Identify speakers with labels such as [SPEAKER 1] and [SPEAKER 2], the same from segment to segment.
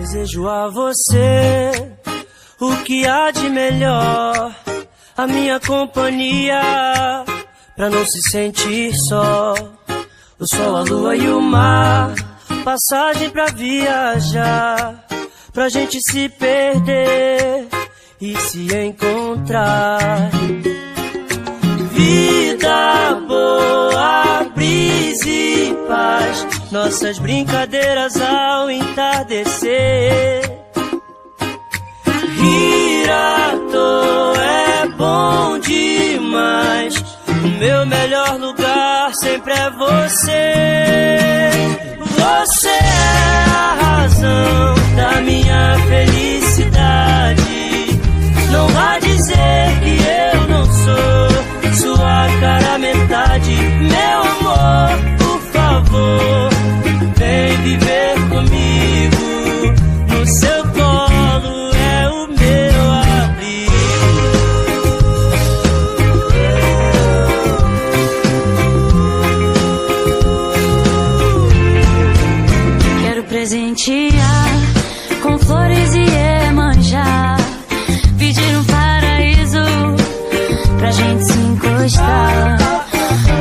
[SPEAKER 1] Desejo a você o que há de melhor, a minha companhia, pra não se sentir só. O sol, a lua e o mar, passagem pra viajar, pra gente se perder e se encontrar. Vida boa, brisa e paz, nossas brincadeiras ao entardecer. Rir à toa é bom demais. O meu melhor lugar sempre é você. Você é a razão da minha felicidade.
[SPEAKER 2] Pedir um paraíso pra gente se encostar.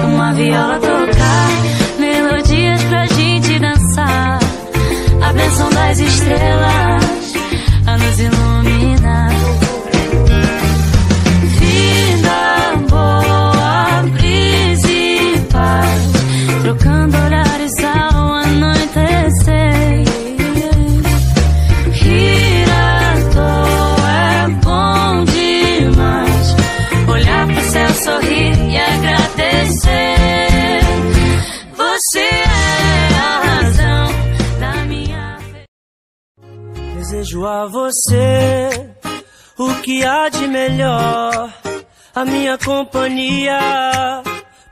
[SPEAKER 2] Uma viola tocar, melodias pra gente dançar. A bênção das estrelas a nos iluminar. Vida boa, brisa e paz, trocando olhares
[SPEAKER 1] Desejo a você. O que há de melhor, a minha companhia,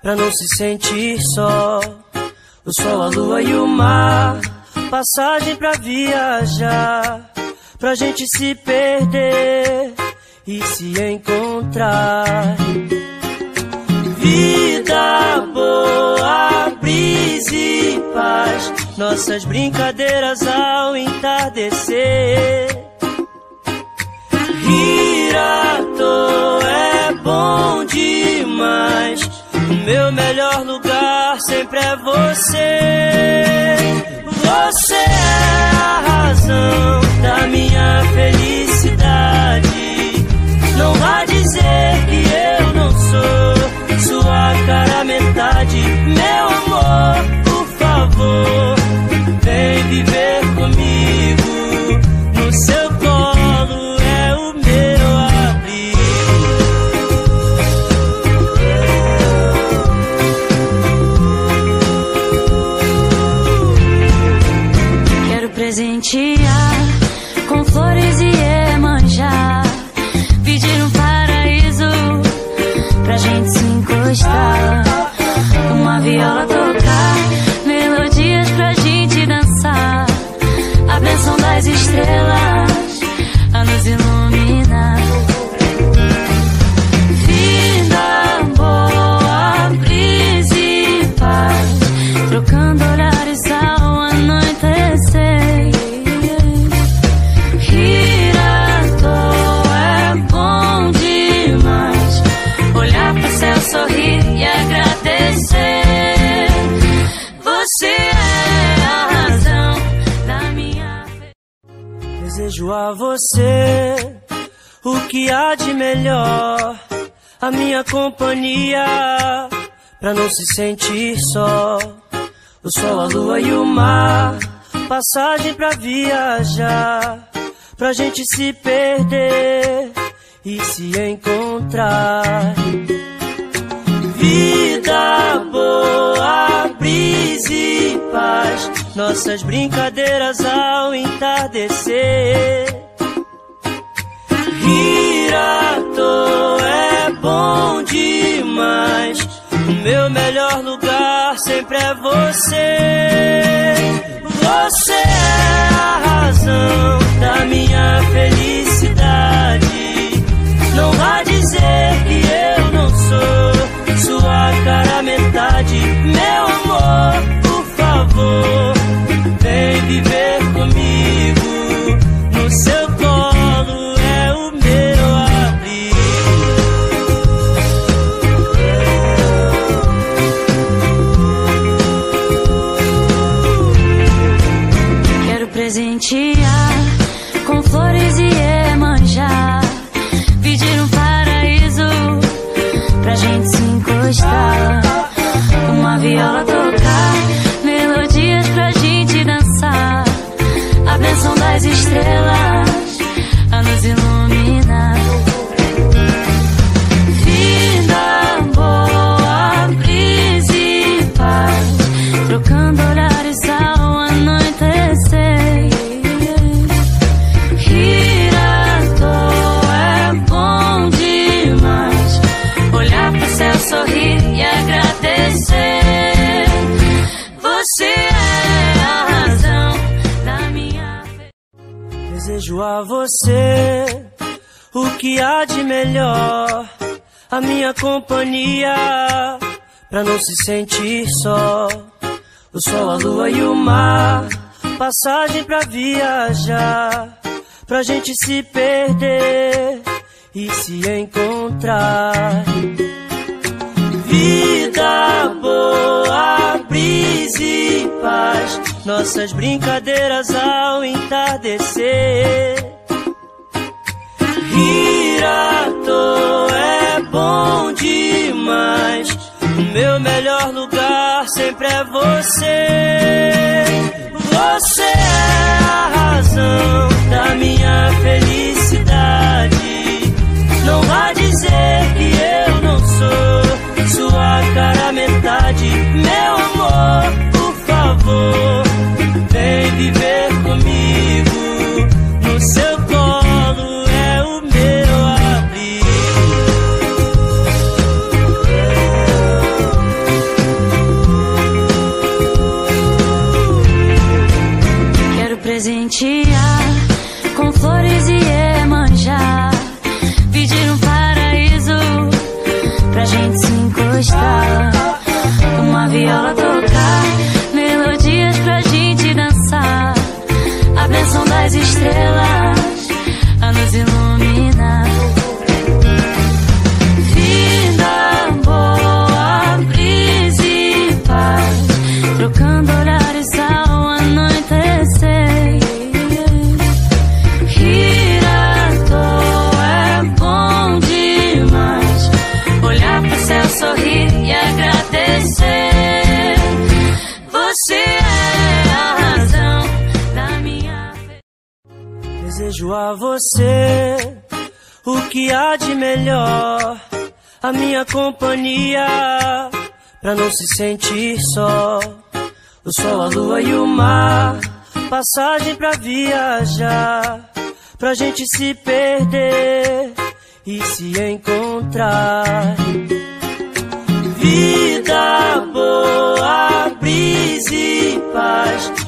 [SPEAKER 1] pra não se sentir só. O sol, a lua e o mar, passagem pra viajar, pra gente se perder e se encontrar. Vida boa, nossas brincadeiras ao entardecer. Rir à toa é bom demais. O meu melhor lugar sempre é você. Você é a razão da minha felicidade.
[SPEAKER 2] cheese.
[SPEAKER 1] Desejo a você. O que há de melhor, a minha companhia, pra não se sentir só. O sol, a lua e o mar, passagem pra viajar, pra gente se perder e se encontrar. Vida boa, brisa e paz, nossas brincadeiras ao entardecer. Rir à toa é bom demais. O meu melhor lugar sempre é você. Você é a razão da minha felicidade. viola tocar, melodias pra gente dançar, a benção das estrelas. A você o que há de melhor, a minha companhia, pra não se sentir só. O sol, a lua e o mar, passagem pra viajar, pra gente se perder e se encontrar. Vida boa, brisa e paz, nossas brincadeiras ao entardecer. Rir à toa é bom demais. O meu melhor lugar sempre é você. Você é Desejo a você o que há de melhor, a minha companhia, pra não se sentir só. O sol, a lua e o mar, passagem pra viajar, pra gente se perder e se encontrar. Vida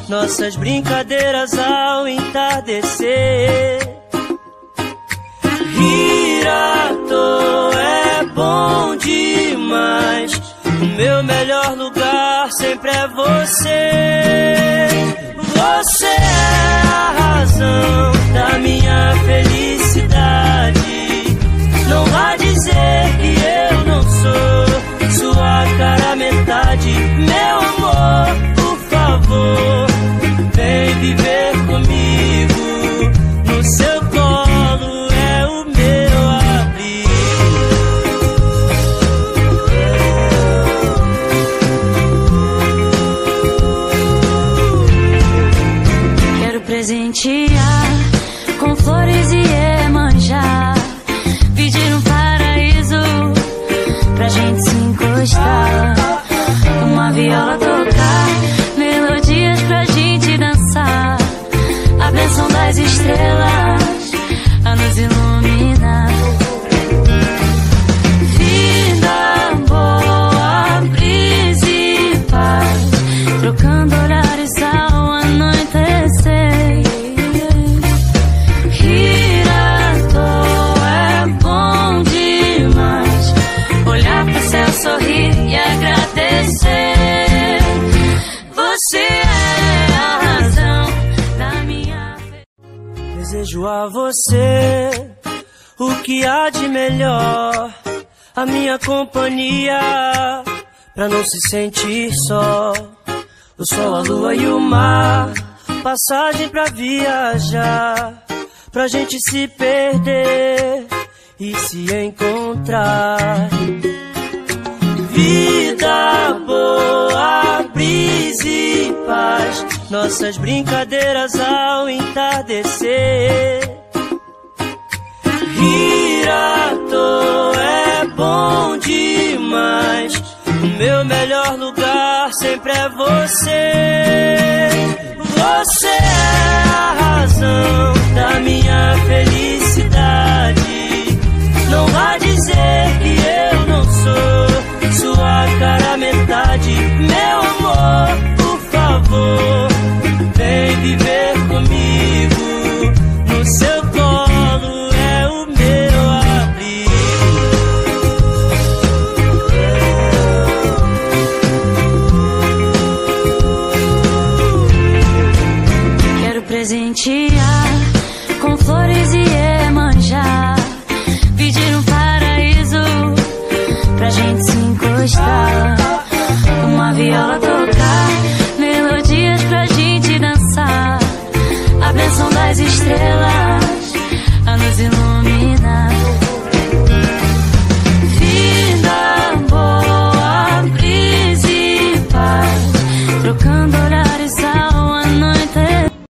[SPEAKER 1] nossas brincadeiras ao entardecer. Rir à toa é bom demais. O meu melhor lugar sempre é você. Você é a razão
[SPEAKER 2] com flores e emanjar. Pedir um paraíso pra gente se encostar. Uma viola tocar, melodias pra gente dançar. A bênção das estrelas
[SPEAKER 1] Desejo a você o que há de melhor, a minha companhia, pra não se sentir só. O sol, a lua e o mar, passagem pra viajar, pra gente se perder e se encontrar. Vida boa, brisa e paz, nossas brincadeiras ao entardecer. Rir à toa é bom demais. O meu melhor lugar sempre é você. Você é a razão da minha felicidade. Não vá dizer que eu não sou sua cara metade, meu amor. viver.